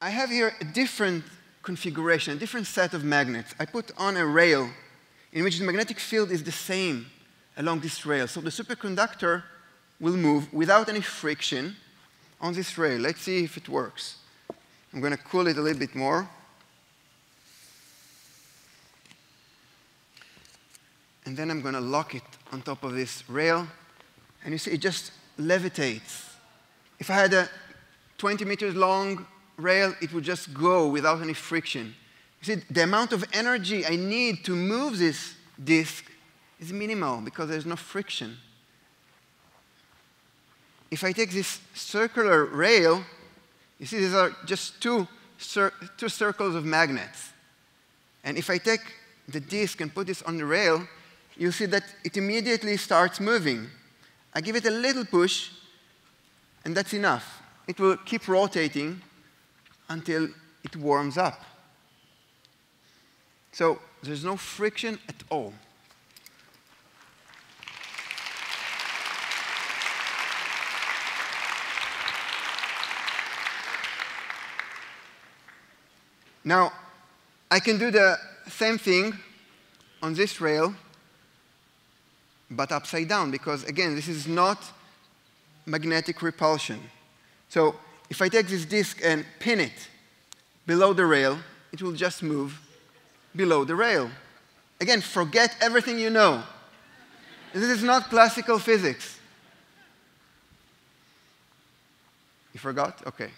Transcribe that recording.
I have here a different configuration, a different set of magnets. I put on a rail in which the magnetic field is the same along this rail. So the superconductor will move without any friction on this rail. Let's see if it works. I'm going to cool it a little bit more. And then I'm going to lock it on top of this rail. And you see, it just levitates. If I had a 20 meters long rail, it would just go without any friction. You see, the amount of energy I need to move this disk is minimal because there's no friction. If I take this circular rail, you see these are just two, cir two circles of magnets. And if I take the disk and put this on the rail, you'll see that it immediately starts moving. I give it a little push, and that's enough. It will keep rotating until it warms up. So there's no friction at all. Now, I can do the same thing on this rail, but upside down, because again, this is not magnetic repulsion. So if I take this disk and pin it below the rail, it will just move below the rail. Again, forget everything you know. This is not classical physics. You forgot? Okay.